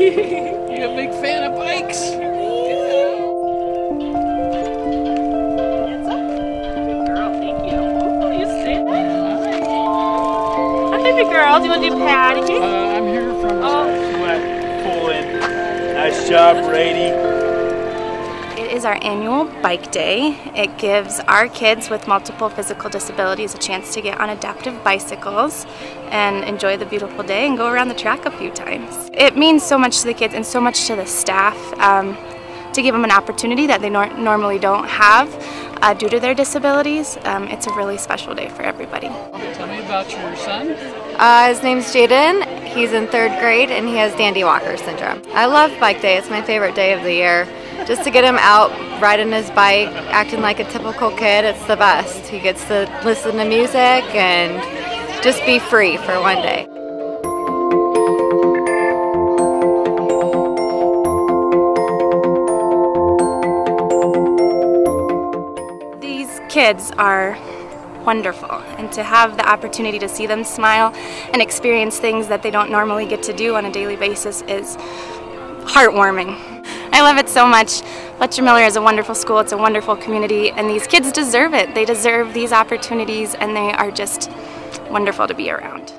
you a big fan of bikes? I'm baby girl. Do you want to do Patty? Uh, I'm here from Oh. Pulling. Nice job, Brady. It is our annual bike day. It gives our kids with multiple physical disabilities a chance to get on adaptive bicycles and enjoy the beautiful day and go around the track a few times. It means so much to the kids and so much to the staff um, to give them an opportunity that they nor normally don't have uh, due to their disabilities. Um, it's a really special day for everybody. Tell me about your son. Uh, his name's Jaden. He's in third grade and he has Dandy Walker syndrome. I love Bike Day. It's my favorite day of the year. Just to get him out riding his bike, acting like a typical kid, it's the best. He gets to listen to music and just be free for one day. These kids are wonderful and to have the opportunity to see them smile and experience things that they don't normally get to do on a daily basis is heartwarming. I love it so much. Fletcher Miller is a wonderful school, it's a wonderful community, and these kids deserve it. They deserve these opportunities, and they are just wonderful to be around.